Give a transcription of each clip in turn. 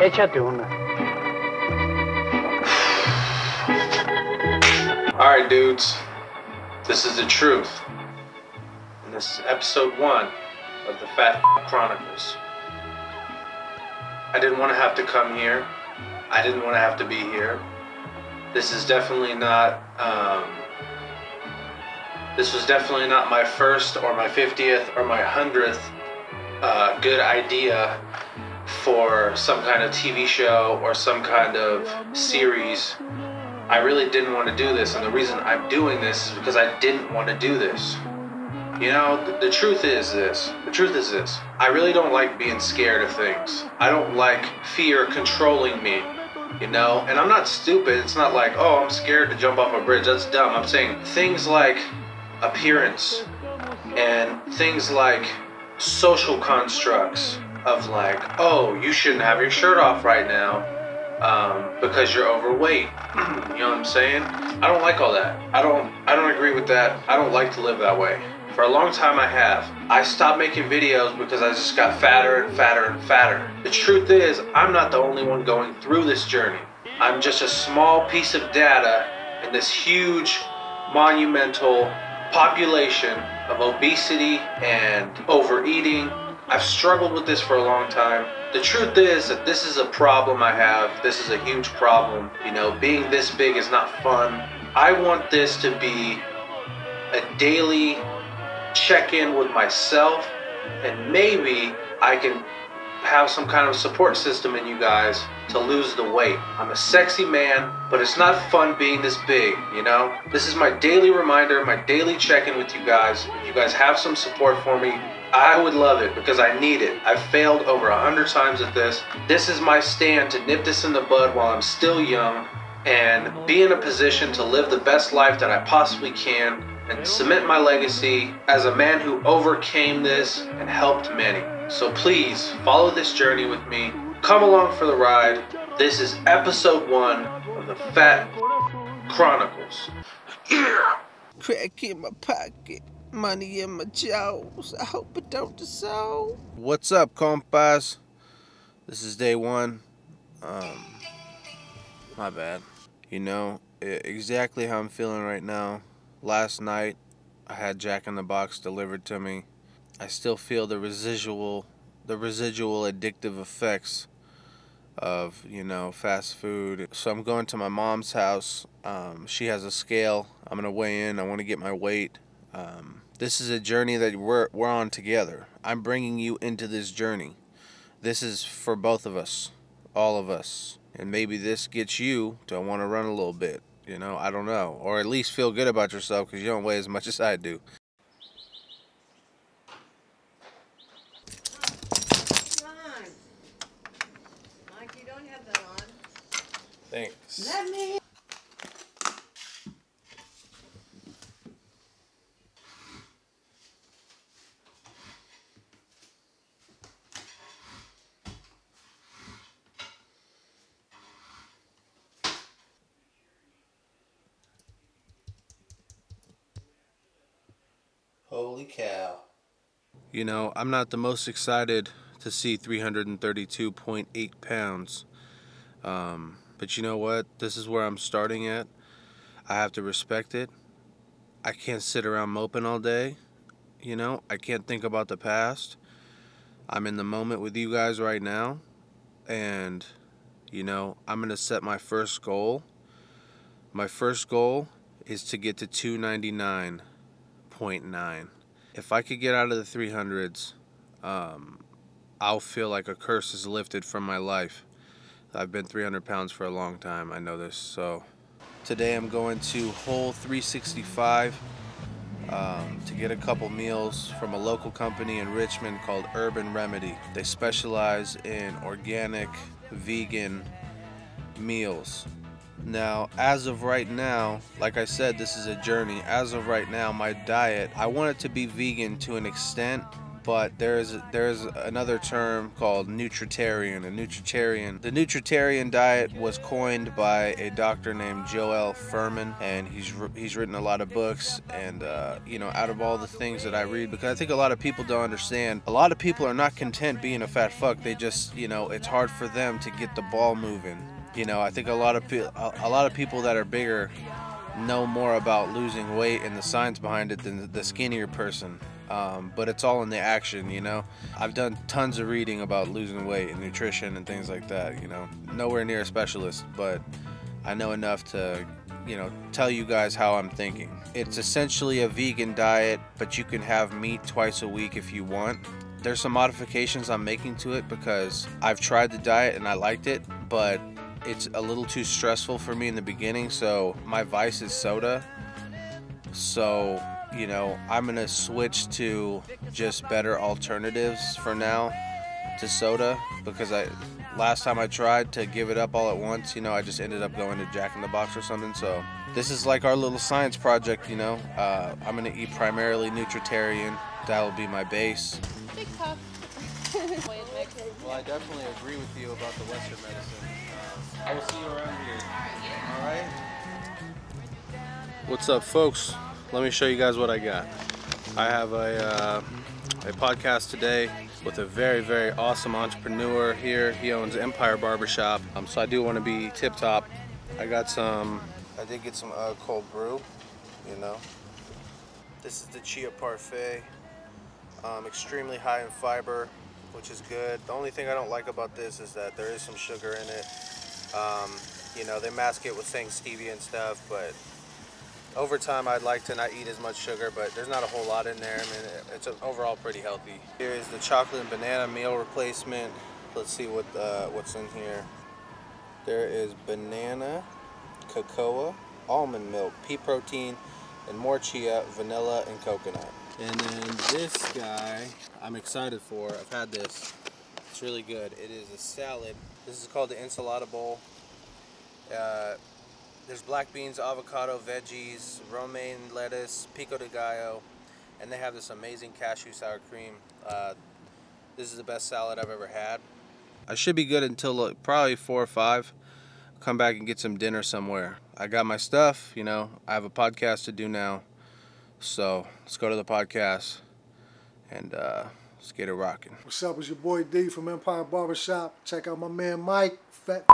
Échate una. Alright, dudes. This is the truth. And this is episode one of the Fat Chronicles. I didn't want to have to come here. I didn't want to have to be here. This is definitely not, um, this was definitely not my first or my 50th or my 100th uh, good idea for some kind of TV show or some kind of series. I really didn't want to do this, and the reason I'm doing this is because I didn't want to do this. You know, the, the truth is this. The truth is this. I really don't like being scared of things. I don't like fear controlling me. You know, and I'm not stupid. It's not like, oh, I'm scared to jump off a bridge. That's dumb. I'm saying things like appearance and things like social constructs of like, oh, you shouldn't have your shirt off right now um, because you're overweight. you know what I'm saying? I don't like all that. I don't. I don't agree with that. I don't like to live that way. For a long time, I have. I stopped making videos because I just got fatter and fatter and fatter. The truth is, I'm not the only one going through this journey. I'm just a small piece of data in this huge, monumental population of obesity and overeating I've struggled with this for a long time. The truth is that this is a problem I have. This is a huge problem. You know, being this big is not fun. I want this to be a daily check in with myself, and maybe I can have some kind of support system in you guys to lose the weight. I'm a sexy man, but it's not fun being this big, you know? This is my daily reminder, my daily check in with you guys. If you guys have some support for me, I would love it because I need it. I've failed over a hundred times at this. This is my stand to nip this in the bud while I'm still young and be in a position to live the best life that I possibly can and cement my legacy as a man who overcame this and helped many. So please follow this journey with me. Come along for the ride. This is episode one of the Fat Chronicles. Yeah! Crack in my pocket money in my jaws. I hope it don't dissolve. What's up, compas? This is day one. Um, my bad. You know exactly how I'm feeling right now. Last night, I had Jack in the Box delivered to me. I still feel the residual, the residual addictive effects of you know fast food. So I'm going to my mom's house. Um, she has a scale. I'm gonna weigh in. I want to get my weight. Um, this is a journey that we're, we're on together. I'm bringing you into this journey. This is for both of us, all of us. And maybe this gets you to want to run a little bit. You know, I don't know. Or at least feel good about yourself because you don't weigh as much as I do. Thanks. Let me. Holy cow. You know, I'm not the most excited to see 332.8 pounds. Um, but you know what? This is where I'm starting at. I have to respect it. I can't sit around moping all day. You know, I can't think about the past. I'm in the moment with you guys right now. And, you know, I'm going to set my first goal. My first goal is to get to 299.9. If I could get out of the 300s, um, I'll feel like a curse is lifted from my life. I've been 300 pounds for a long time. I know this. So today I'm going to Whole 365 um, to get a couple meals from a local company in Richmond called Urban Remedy. They specialize in organic, vegan meals. Now, as of right now, like I said, this is a journey. As of right now, my diet, I want it to be vegan to an extent but there's there's another term called nutritarian. A nutritarian. The nutritarian diet was coined by a doctor named Joel Fuhrman, and he's he's written a lot of books. And uh, you know, out of all the things that I read, because I think a lot of people don't understand. A lot of people are not content being a fat fuck. They just you know, it's hard for them to get the ball moving. You know, I think a lot of pe- a lot of people that are bigger know more about losing weight and the science behind it than the skinnier person. Um, but it's all in the action, you know. I've done tons of reading about losing weight and nutrition and things like that, you know. Nowhere near a specialist, but I know enough to, you know, tell you guys how I'm thinking. It's essentially a vegan diet, but you can have meat twice a week if you want. There's some modifications I'm making to it because I've tried the diet and I liked it, but it's a little too stressful for me in the beginning. So my vice is soda. So you know, I'm gonna switch to just better alternatives for now to soda because I last time I tried to give it up all at once, you know, I just ended up going to Jack in the Box or something. So this is like our little science project, you know. Uh, I'm gonna eat primarily nutritarian. That'll be my base. Big puff. well, I definitely agree with you about the Western medicine. Uh, I will see you around here. All right. What's up, folks? Let me show you guys what I got. I have a, uh, a podcast today with a very, very awesome entrepreneur here. He owns Empire Barbershop. Um, so I do want to be tip top. I got some, I did get some uh, cold brew, you know. This is the Chia Parfait. Um, extremely high in fiber, which is good. The only thing I don't like about this is that there is some sugar in it. Um, you know, they mask it with saying stevia and stuff, but over time, I'd like to not eat as much sugar, but there's not a whole lot in there. I mean, it's overall pretty healthy. Here is the chocolate and banana meal replacement. Let's see what uh, what's in here. There is banana, cocoa, almond milk, pea protein, and more chia, vanilla, and coconut. And then this guy, I'm excited for. I've had this. It's really good. It is a salad. This is called the ensalada bowl. Uh, there's black beans, avocado, veggies, romaine lettuce, pico de gallo, and they have this amazing cashew sour cream. Uh, this is the best salad I've ever had. I should be good until probably four or five. Come back and get some dinner somewhere. I got my stuff, you know. I have a podcast to do now, so let's go to the podcast and uh, let's get it rocking. What's up? It's your boy D from Empire Barbershop. Check out my man Mike, Fat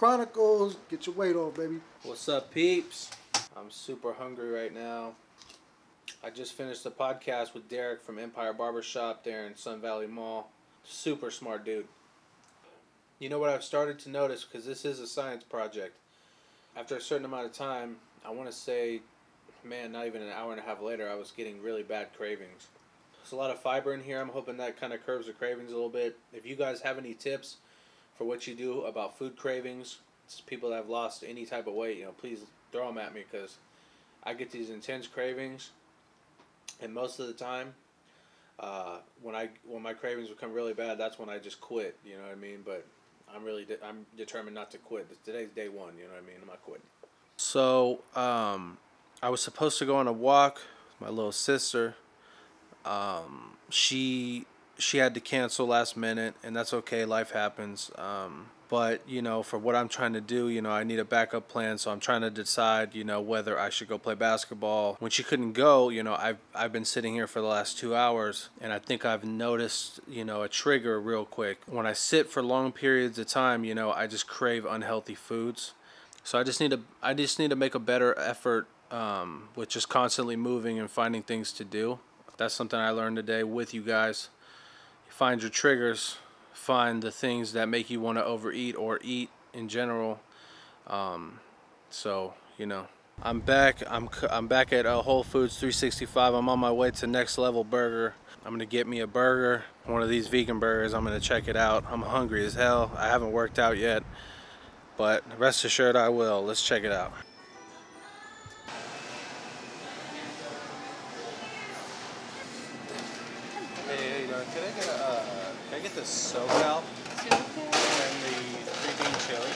Chronicles. Get your weight off, baby. What's up, peeps? I'm super hungry right now. I just finished the podcast with Derek from Empire Barbershop there in Sun Valley Mall. Super smart dude. You know what I've started to notice because this is a science project. After a certain amount of time, I want to say, man, not even an hour and a half later, I was getting really bad cravings. There's a lot of fiber in here. I'm hoping that kind of curbs the cravings a little bit. If you guys have any tips, for what you do about food cravings. People that have lost any type of weight, you know, please throw them at me because I get these intense cravings, and most of the time, uh, when I when my cravings become really bad, that's when I just quit. You know what I mean? But I'm really de- I'm determined not to quit. Today's day one. You know what I mean? I'm not quitting. So um, I was supposed to go on a walk. With my little sister. Um, she she had to cancel last minute, and that's okay. Life happens. Um, but you know, for what I'm trying to do, you know, I need a backup plan. So I'm trying to decide, you know, whether I should go play basketball. When she couldn't go, you know, I've I've been sitting here for the last two hours, and I think I've noticed, you know, a trigger real quick. When I sit for long periods of time, you know, I just crave unhealthy foods. So I just need to I just need to make a better effort um, with just constantly moving and finding things to do. That's something I learned today with you guys find your triggers, find the things that make you want to overeat or eat in general. Um, so you know, I'm back. I'm I'm back at uh, Whole Foods 365. I'm on my way to Next Level Burger. I'm gonna get me a burger, one of these vegan burgers. I'm gonna check it out. I'm hungry as hell. I haven't worked out yet, but rest assured I will. Let's check it out. The SoCal and the three bean chili.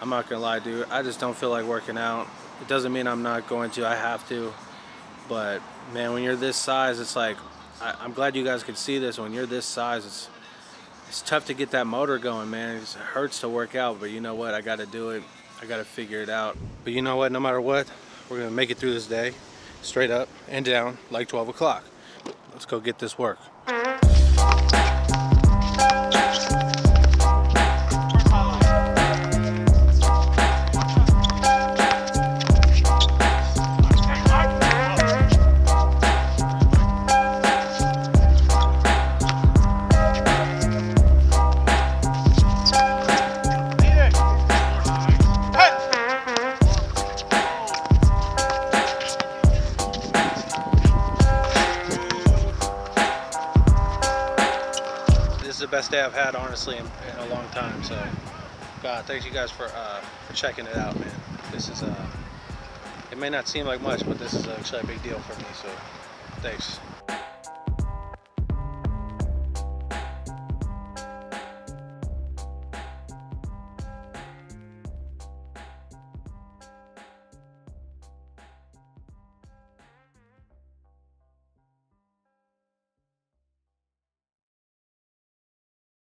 I'm not gonna lie, dude. I just don't feel like working out. It doesn't mean I'm not going to. I have to. But man, when you're this size, it's like I, I'm glad you guys could see this. When you're this size, it's it's tough to get that motor going, man. It hurts to work out, but you know what? I got to do it. I got to figure it out. But you know what? No matter what, we're gonna make it through this day, straight up and down, like 12 o'clock. Let's go get this work. Best day I've had, honestly, in, in a long time. So, God, thanks you guys for uh, for checking it out, man. This is uh, it may not seem like much, but this is actually a big deal for me. So, thanks.